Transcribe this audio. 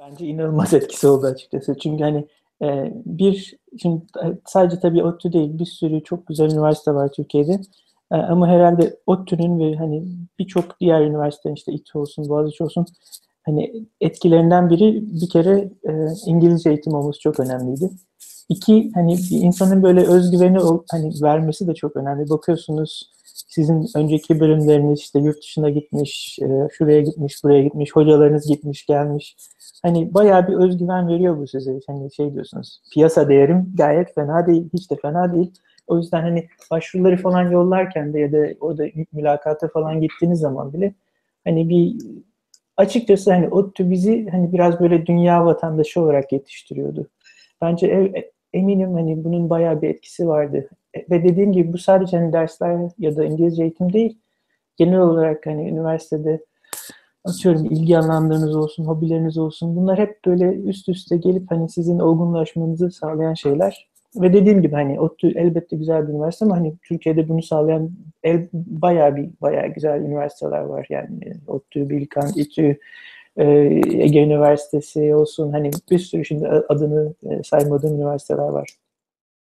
Bence inanılmaz etkisi oldu açıkçası. Çünkü hani e, bir, şimdi sadece tabii ODTÜ değil, bir sürü çok güzel üniversite var Türkiye'de. E, ama herhalde ODTÜ'nün ve hani birçok diğer üniversite işte İTÜ olsun, Boğaziçi olsun hani etkilerinden biri bir kere e, İngilizce eğitim olması çok önemliydi. İki, hani insanın böyle özgüveni hani vermesi de çok önemli. Bakıyorsunuz sizin önceki bölümleriniz işte yurt dışına gitmiş, e, şuraya gitmiş, buraya gitmiş, hocalarınız gitmiş, gelmiş. Hani bayağı bir özgüven veriyor bu size. Hani şey diyorsunuz, piyasa değerim gayet fena değil, hiç de fena değil. O yüzden hani başvuruları falan yollarken de ya da orada mülakata falan gittiğiniz zaman bile hani bir açıkçası hani ODTÜ bizi hani biraz böyle dünya vatandaşı olarak yetiştiriyordu. Bence eminim hani bunun bayağı bir etkisi vardı. E, ve dediğim gibi bu sadece hani dersler ya da İngilizce eğitim değil. Genel olarak hani üniversitede atıyorum ilgi alanlarınız olsun, hobileriniz olsun. Bunlar hep böyle üst üste gelip hani sizin olgunlaşmanızı sağlayan şeyler. Ve dediğim gibi hani ODTÜ elbette güzel bir üniversite ama hani Türkiye'de bunu sağlayan el, bayağı bir bayağı güzel üniversiteler var. Yani ODTÜ, Bilkan, İTÜ, e, Ege Üniversitesi olsun hani bir sürü şimdi adını e, saymadığım üniversiteler var.